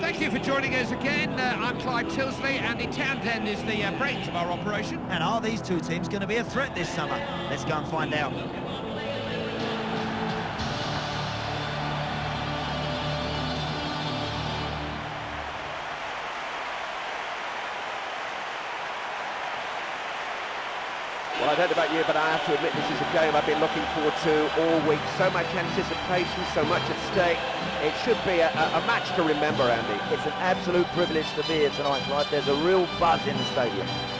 Thank you for joining us again. Uh, I'm Clive Tyldesley. Andy Townsend is the uh, brains of our operation. And are these two teams going to be a threat this summer? Let's go and find out. Don't know about you, but I have to admit this is a game I've been looking forward to all week. So much anticipation, so much at stake. It should be a, a, match to remember, Andy. It's an absolute privilege to be here tonight, right? There's a real buzz in the stadium.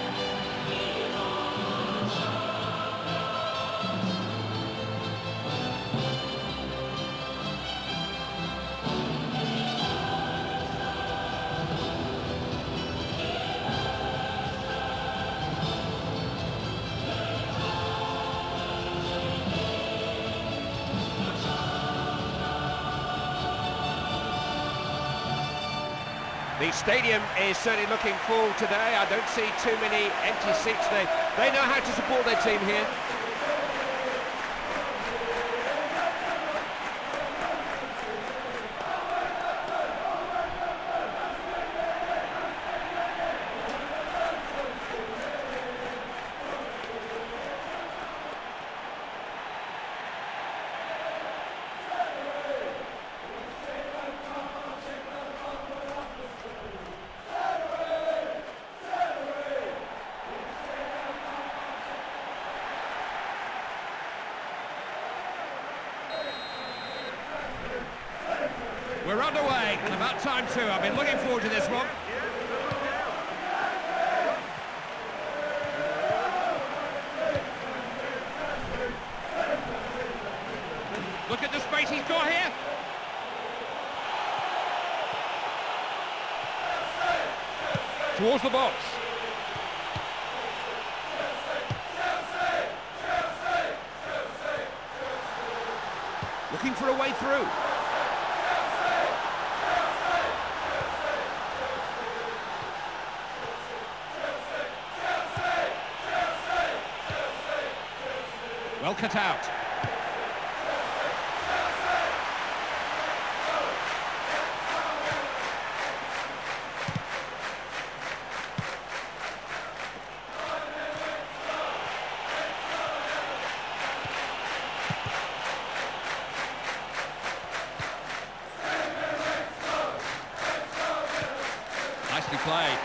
Stadium is certainly looking full today. I don't see too many empty seats. They, they know how to support their team here. We're underway, and about time too. I've been looking forward to this one. Look at the space he's got here. Towards the box. Looking for a way through. Well cut out. Nicely played.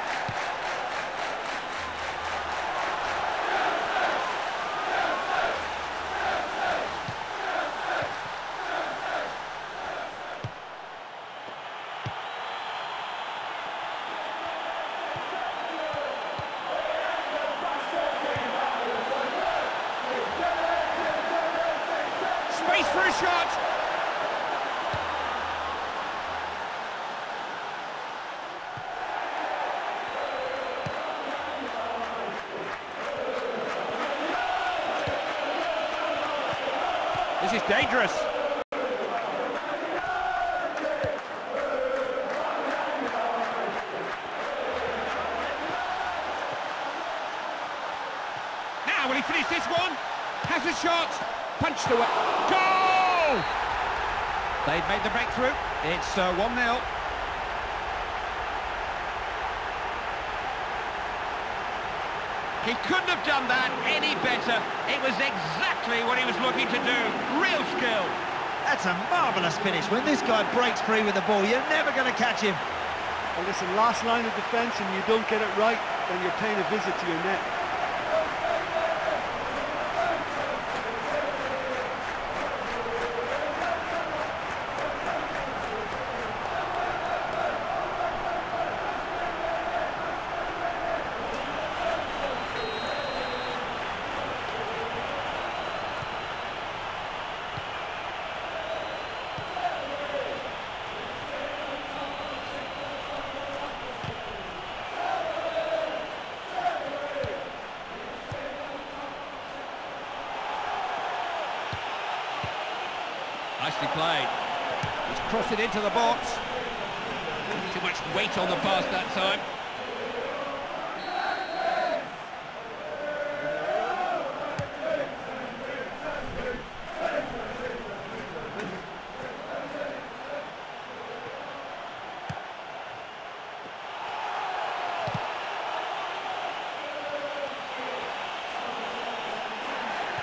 Space for a shot. This is dangerous. Now, will he finish this one? Has a shot. Punched away. Goal! They've made the breakthrough. It's 1-0. He couldn't have done that any better. It was exactly what he was looking to do. Real skill. That's a marvellous finish. When this guy breaks free with the ball, you're never going to catch him. And listen, last line of defence and you don't get it right, then you're paying a visit to your net. Nicely played. He's crossed it into the box. Too much weight on the pass that time.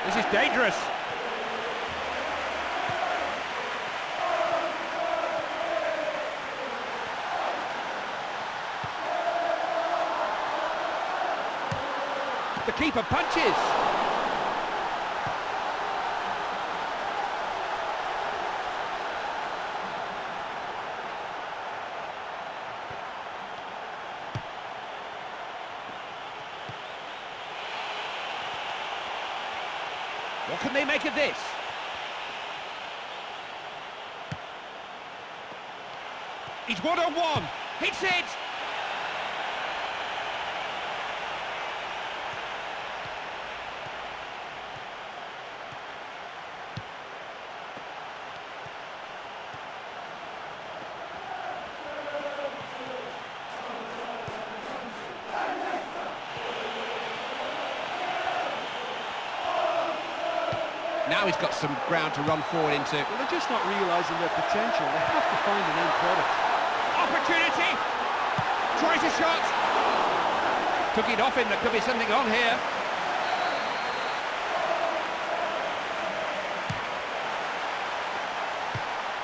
This is dangerous. The punches. What can they make of this? He's one on one. Hits it. Some ground to run forward into. Well, they're just not realising their potential. They have to find an end product. Opportunity. Tries a shot. Took it off him. There could be something on here.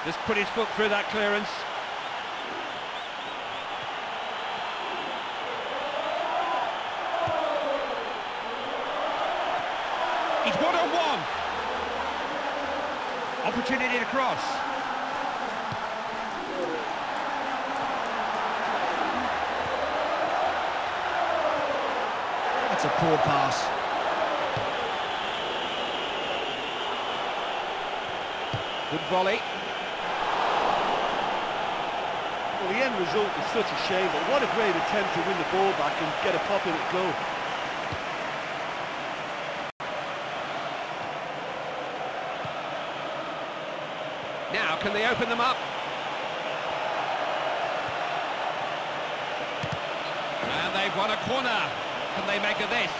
Just put his foot through that clearance. He's one on one. Opportunity to cross. That's a poor pass. Good volley. Well, the end result is such a shame, but what a great attempt to win the ball back and get a pop in at goal. Now, can they open them up? And they've won a corner. Can they make of this?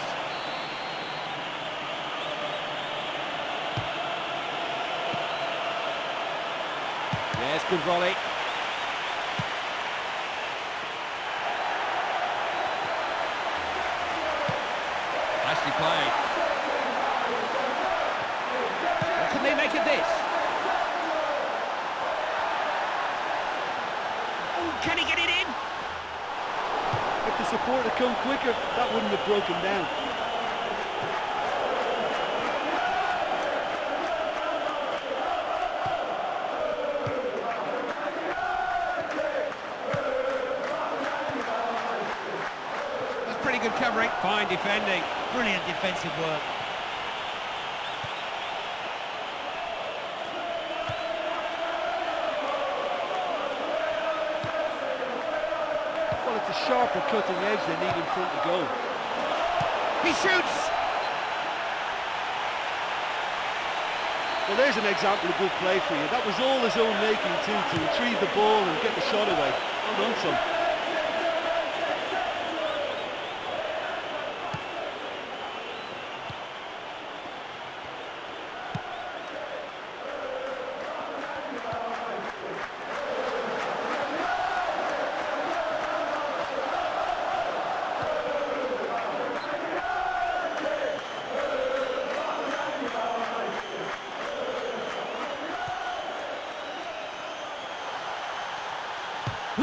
Yes, good volley. Nicely played. What can they make of this? Oh, can he get it in? If the support had come quicker, that wouldn't have broken down. That's pretty good covering. Fine defending. Brilliant defensive work. Sharper cutting edge they need in front of goal. He shoots. Well, there's an example of good play for you. That was all his own making too, to retrieve the ball and get the shot away. Well done, son.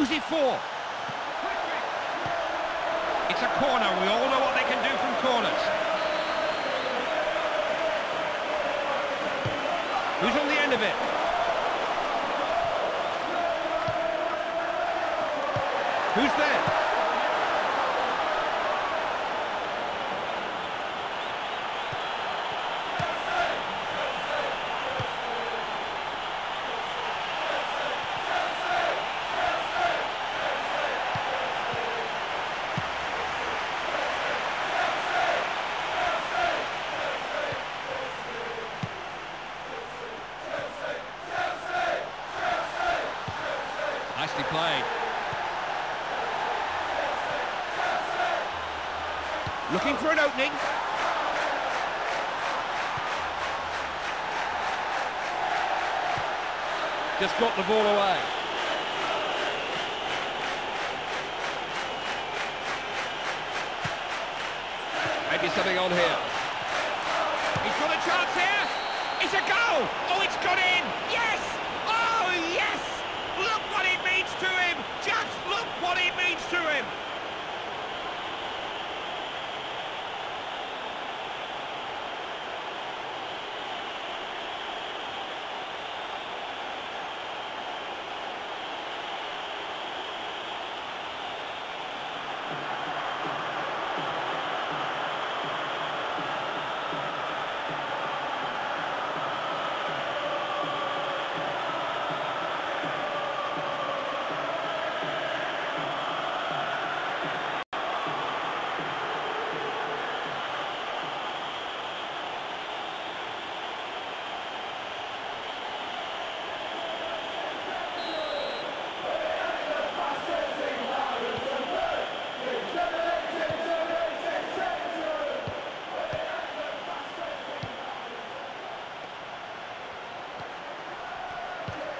Who's it for? It's a corner. We all know what they can do from corners. Who's on the end of it? Who's there? Nicely played. Looking for an opening. Just got the ball away. Maybe something on here. He's got a chance here. It's a goal. Oh, it's got in. Yes. Oh, yes. Look what it means to him. Just look what it means to him.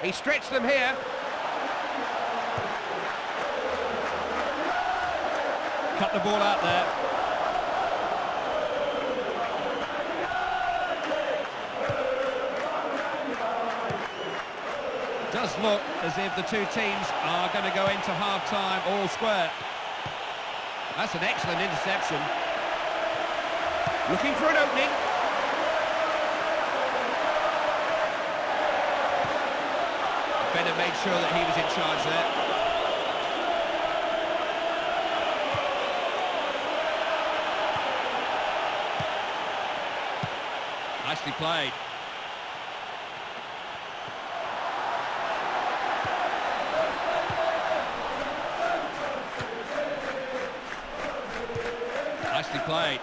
He stretched them here. Cut the ball out there. Does look as if the two teams are going to go into half-time all square. That's an excellent interception. Looking for an opening. Bennett made sure that he was in charge there. Nicely played. Nicely played.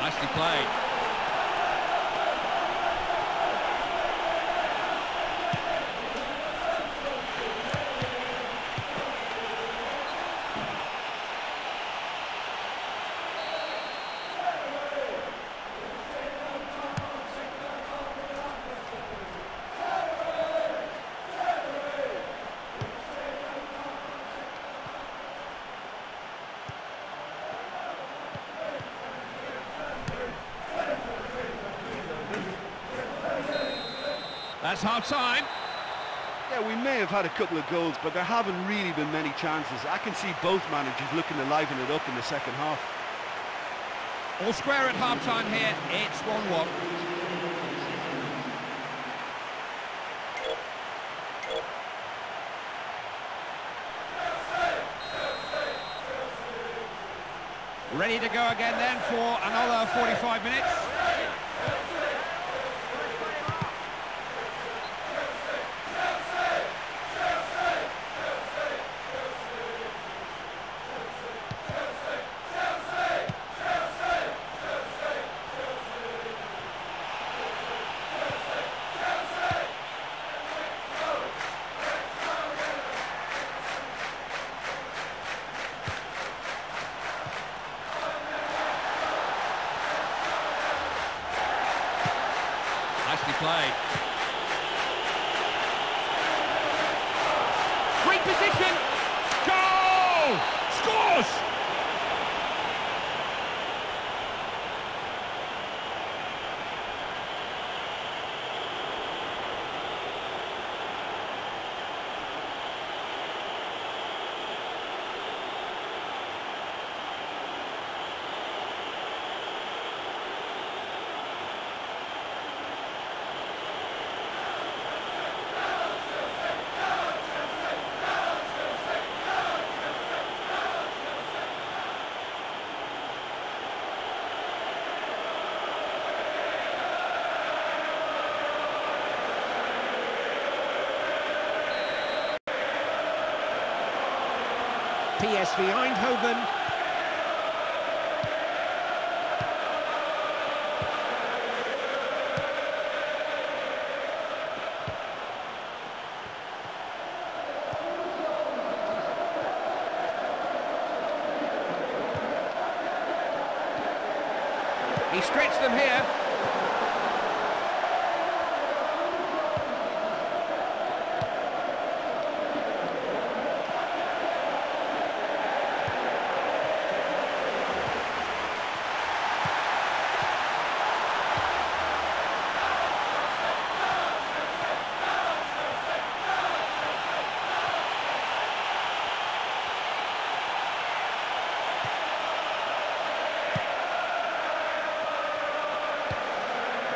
Nicely played. That's half time. Yeah, we may have had a couple of goals, but there haven't really been many chances. I can see both managers looking to liven it up in the second half. All square at half time here. It's 1-1. Ready to go again then for another 45 minutes. Nicely played. Great position. Goal! Scores! PSV Eindhoven. He stretched them here.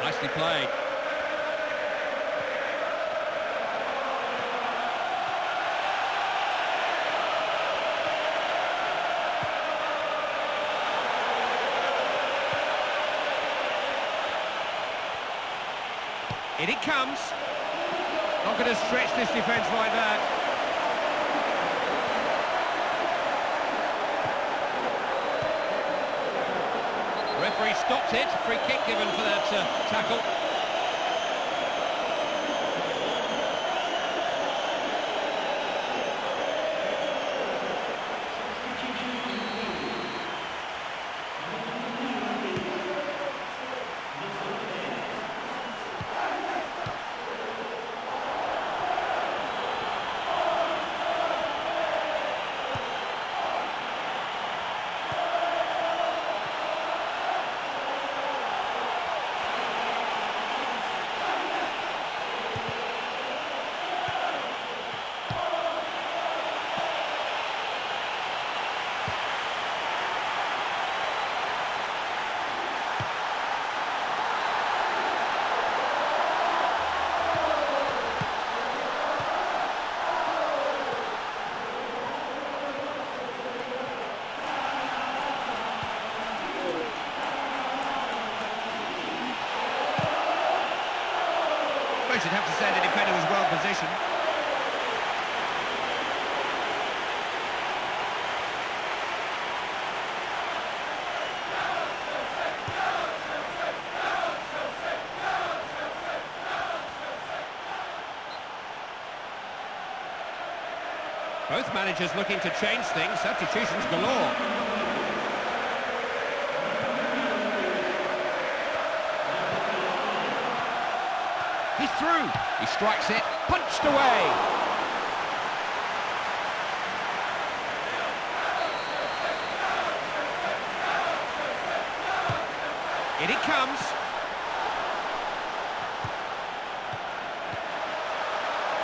Nicely played. In it comes. Not going to stretch this defence like that. Referee stopped it. Free kick given for that uh, tackle. suppose you'd have to say the defender was well positioned. Both managers looking to change things, substitutions galore. He's through. He strikes it, punched away. In it comes.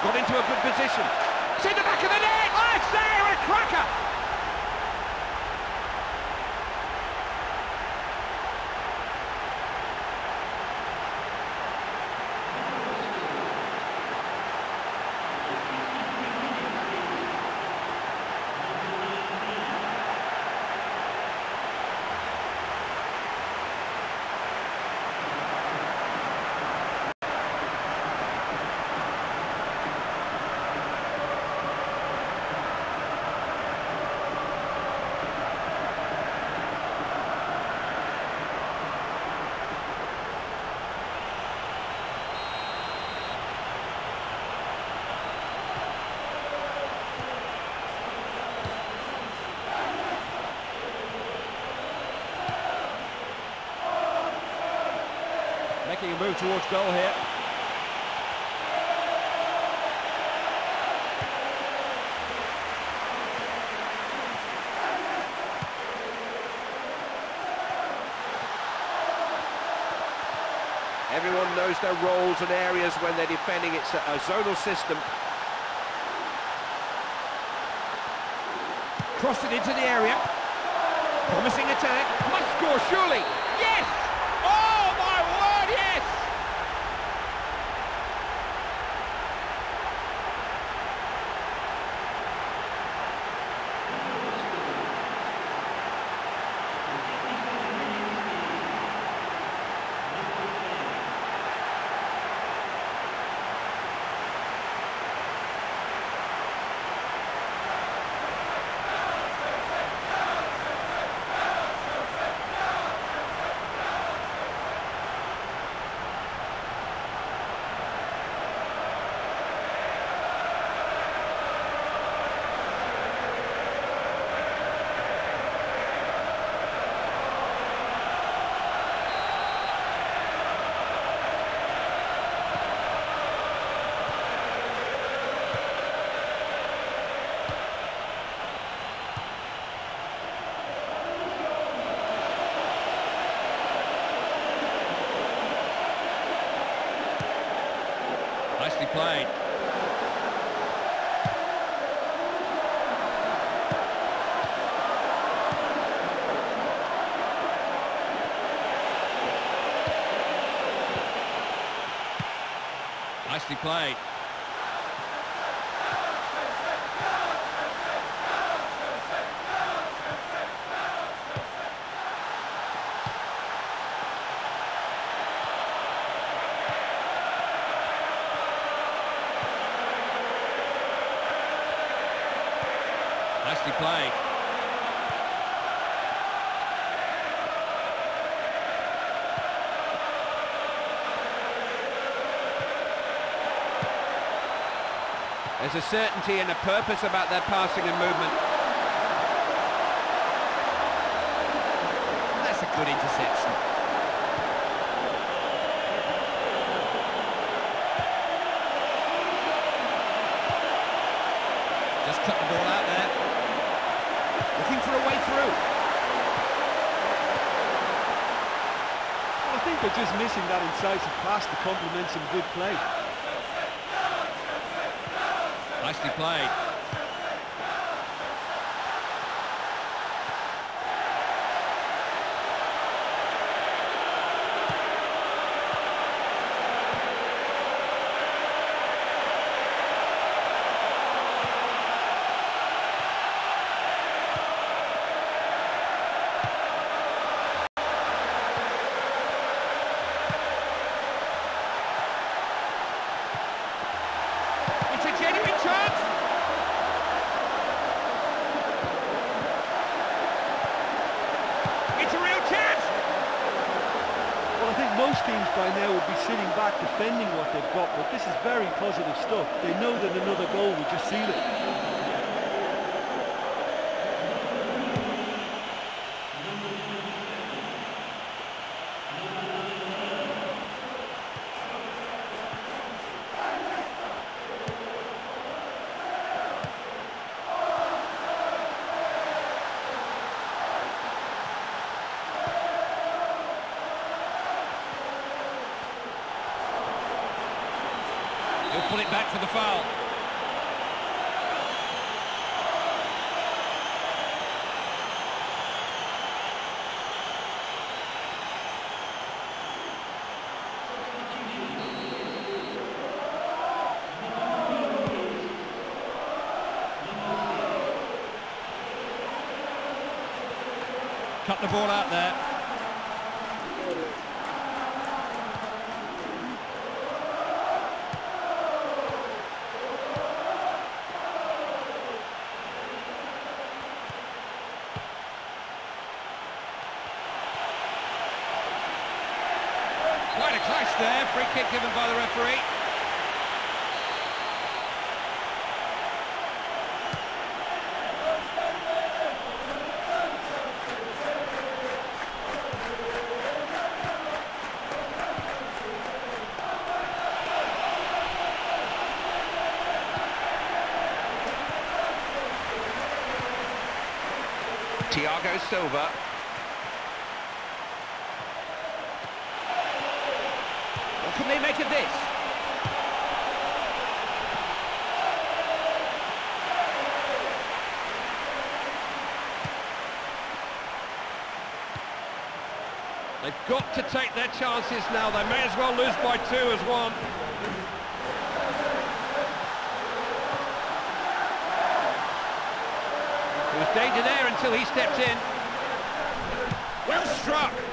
Got into a good position. It's in the back of the net! Oh, it's there! A cracker! making a move towards goal here. Everyone knows their roles and areas when they're defending. It's a, a zonal system. Crossed it into the area. Promising attack. Must score, surely. Yes! Nicely played. Nicely played. Nicely played. There's a certainty and a purpose about their passing and movement. That's a good interception. Just cut the ball out there. Looking for a way through. I think they're just missing that incisive pass to complement some good play. Nicely played. It's a genuine chance. It's a real chance. Well, I think most teams by now would be sitting defending what they've got, but this is very positive stuff. They know that another goal would just seal it. He'll pull it back for the foul. Cut the ball out there. Quite a clash there. Free kick given by the referee. Thiago Silva. What can they make of this? They've got to take their chances now. They may as well lose by two as one. There was danger there until he stepped in. Struck.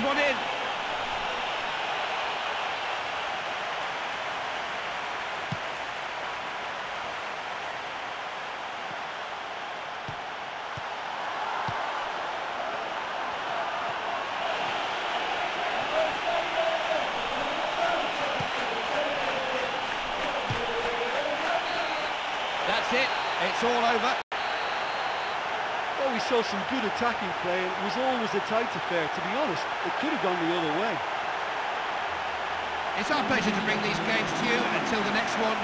There's one in. That's it. It's all over. Well, we saw some good attacking play, and it was always a tight affair. To be honest, it could have gone the other way. It's our pleasure to bring these games to you. Until the next one,